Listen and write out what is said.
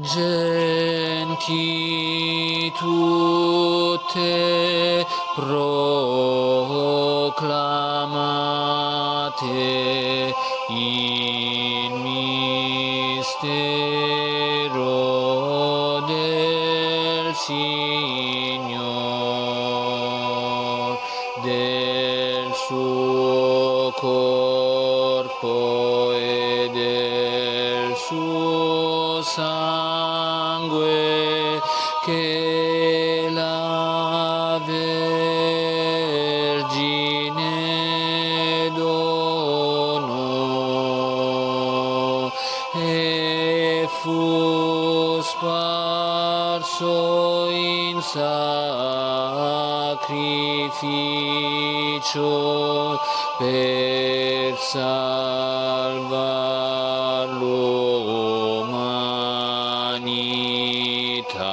genti tutte proclamate il mistero del Signor, del suo corpo e del suo sangue che la Vergine donò e fu sparso in sacrificio per salvar Anita.